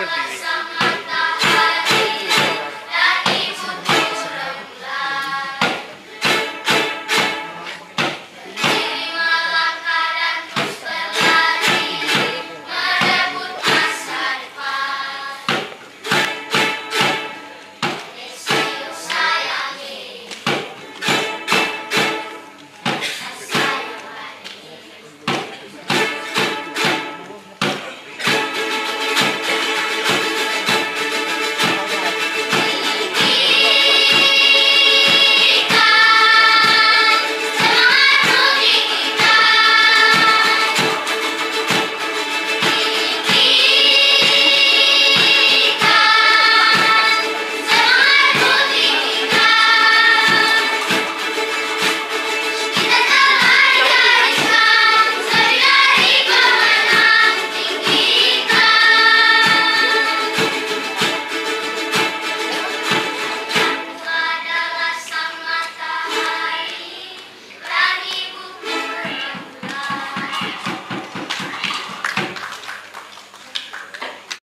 कर दीजिए